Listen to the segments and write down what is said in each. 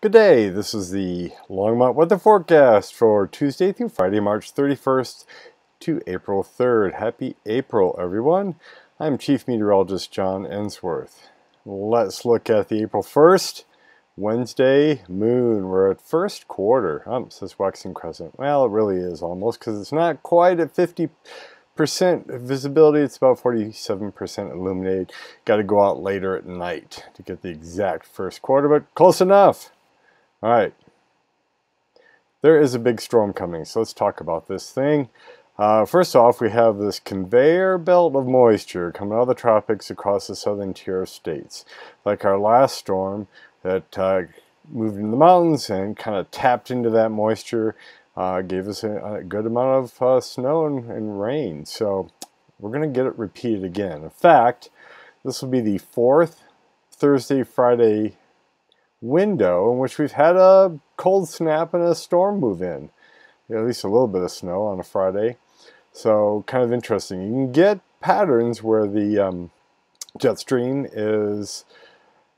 Good day, this is the Longmont weather forecast for Tuesday through Friday, March 31st to April 3rd. Happy April, everyone. I'm Chief Meteorologist John Ensworth. Let's look at the April 1st, Wednesday moon. We're at first quarter. Oh, it says waxing crescent. Well, it really is almost because it's not quite at 50 percent visibility it's about 47 percent illuminated got to go out later at night to get the exact first quarter but close enough all right. There is a big storm coming, so let's talk about this thing. Uh, first off, we have this conveyor belt of moisture coming out of the tropics across the southern tier of states. Like our last storm that uh, moved in the mountains and kind of tapped into that moisture, uh, gave us a, a, good amount of uh, snow and, and rain. So we're going to get it repeated again. In fact, this will be the fourth Thursday, Friday window in which we've had a cold snap and a storm move in. at least a little bit of snow on a Friday. So kind of interesting. You can get patterns where the um, jet stream is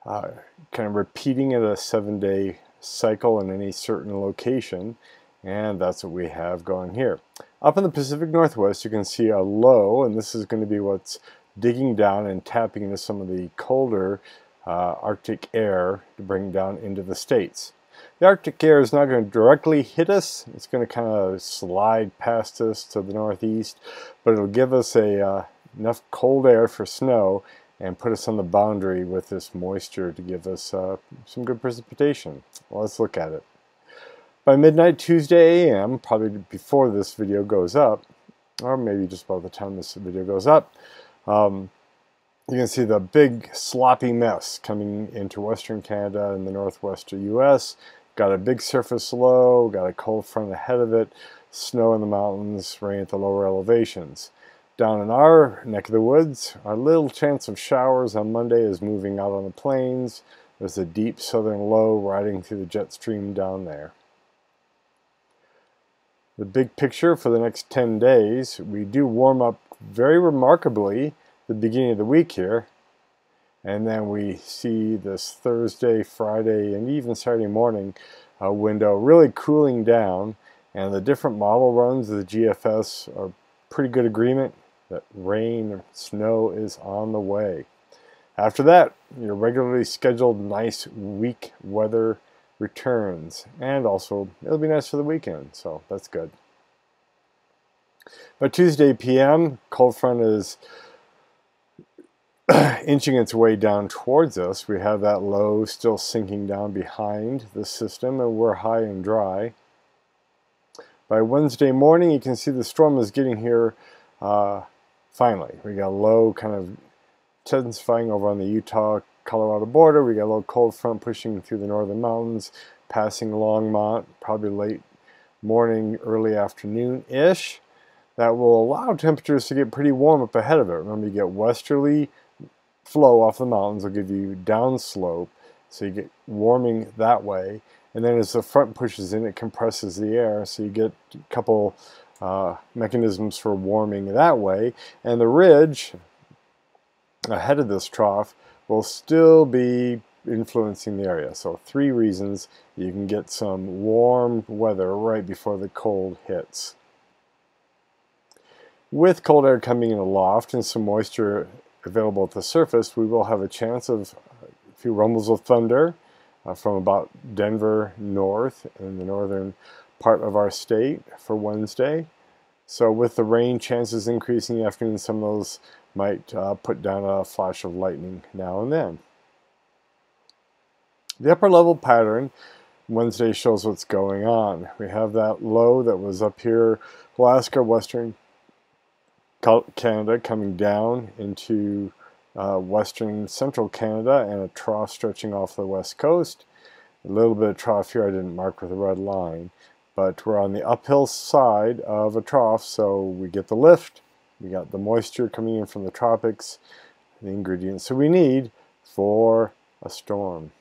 uh, kind of repeating at a seven day cycle in any certain location. And that's what we have going here. Up in the Pacific Northwest, you can see a low, and this is going to be what's digging down and tapping into some of the colder uh, Arctic air to bring down into the States. The Arctic air is not going to directly hit us. It's going to kind of slide past us to the northeast, but it'll give us a uh, enough cold air for snow and put us on the boundary with this moisture to give us uh, some good precipitation. Well, let's look at it. By midnight Tuesday AM, probably before this video goes up, or maybe just by the time this video goes up, um, you can see the big sloppy mess coming into western Canada and the northwest of US. Got a big surface low, got a cold front ahead of it, snow in the mountains, rain at the lower elevations. Down in our neck of the woods, our little chance of showers on Monday is moving out on the plains. There's a deep southern low riding through the jet stream down there. The big picture for the next 10 days, we do warm up very remarkably the beginning of the week here. And then we see this Thursday, Friday, and even Saturday morning uh, window really cooling down. And the different model runs of the GFS are pretty good agreement that rain or snow is on the way. After that, your regularly scheduled nice week weather returns. And also, it'll be nice for the weekend, so that's good. By Tuesday PM, cold front is inching its way down towards us. We have that low still sinking down behind the system, and we're high and dry. By Wednesday morning, you can see the storm is getting here uh, finally. We got low kind of intensifying over on the Utah-Colorado border. We got a little cold front pushing through the northern mountains, passing Longmont, probably late morning, early afternoon-ish. That will allow temperatures to get pretty warm up ahead of it. Remember, you get westerly flow off the mountains will give you downslope, so you get warming that way. And then as the front pushes in, it compresses the air, so you get a couple uh, mechanisms for warming that way. And the ridge ahead of this trough will still be influencing the area. So three reasons you can get some warm weather right before the cold hits. With cold air coming in aloft and some moisture available at the surface, we will have a chance of a few rumbles of thunder uh, from about Denver north in the northern part of our state for Wednesday. So with the rain chances increasing in the afternoon, some of those might uh, put down a flash of lightning now and then. The upper level pattern Wednesday shows what's going on. We have that low that was up here, Alaska, western Canada coming down into uh, western central Canada and a trough stretching off the west coast. A little bit of trough here I didn't mark with a red line, but we're on the uphill side of a trough, so we get the lift, we got the moisture coming in from the tropics, the ingredients that we need for a storm.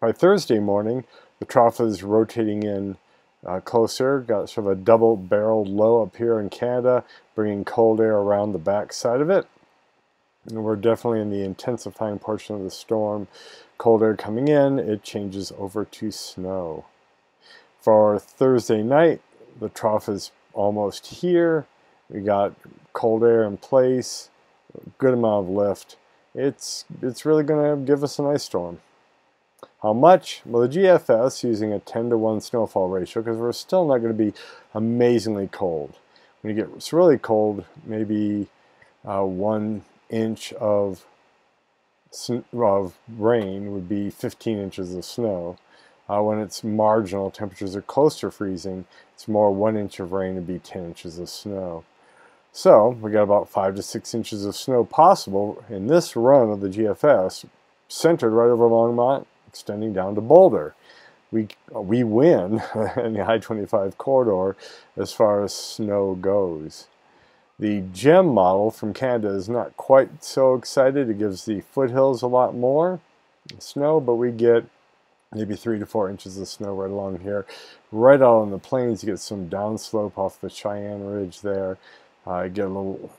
By Thursday morning, the trough is rotating in uh, closer. Got sort of a double-barreled low up here in Canada, bringing cold air around the back side of it. And we're definitely in the intensifying portion of the storm. Cold air coming in, it changes over to snow. For Thursday night, the trough is almost here. We got cold air in place, good amount of lift. It's, it's really going to give us a nice storm. How much? Well, the GFS using a 10 to 1 snowfall ratio because we're still not going to be amazingly cold. When you get really cold, maybe uh, one inch of, of rain would be 15 inches of snow. Uh, when it's marginal, temperatures are close to freezing, it's more one inch of rain would be 10 inches of snow. So we got about five to six inches of snow possible in this run of the GFS, centered right over Longmont, extending down to Boulder. We, we win in the I-25 corridor as far as snow goes. The GEM model from Canada is not quite so excited. It gives the foothills a lot more snow, but we get maybe three to four inches of snow right along here. Right out on the plains, you get some downslope off the Cheyenne Ridge there. Uh, you get a little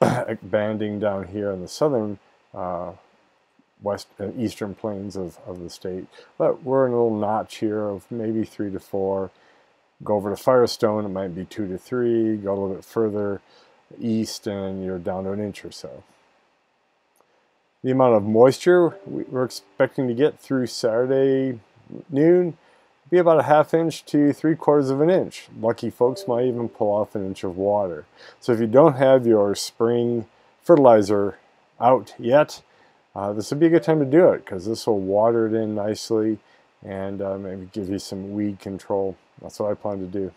uh, banding down here in the southern uh, west uh, eastern plains of, of the state. But we're in a little notch here of maybe three to four. Go over to Firestone, it might be two to three. Go a little bit further east and you're down to an inch or so. The amount of moisture we're expecting to get through Saturday noon be about a half inch to three quarters of an inch. Lucky folks might even pull off an inch of water. So if you don't have your spring fertilizer out yet, uh, this would be a good time to do it because this will water it in nicely and uh, maybe give you some weed control. That's what I plan to do.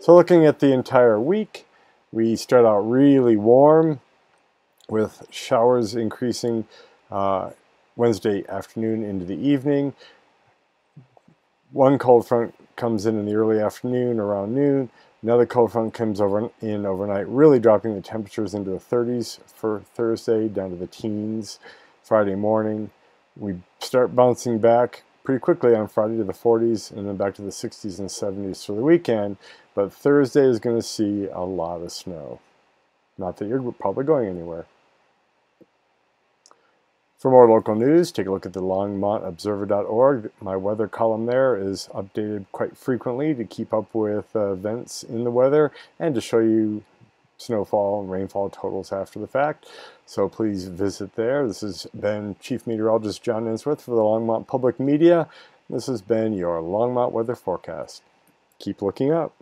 So looking at the entire week, we start out really warm with showers increasing uh, Wednesday afternoon into the evening. One cold front comes in in the early afternoon around noon. Another cold front comes over in overnight, really dropping the temperatures into the 30s for Thursday, down to the teens Friday morning. We start bouncing back pretty quickly on Friday to the 40s and then back to the 60s and 70s for the weekend. But Thursday is going to see a lot of snow. Not that you're probably going anywhere. For more local news, take a look at the longmontobserver.org. My weather column there is updated quite frequently to keep up with uh, events in the weather and to show you snowfall and rainfall totals after the fact. So please visit there. This has been Chief Meteorologist John Ensworth for the Longmont Public Media. This has been your Longmont weather forecast. Keep looking up.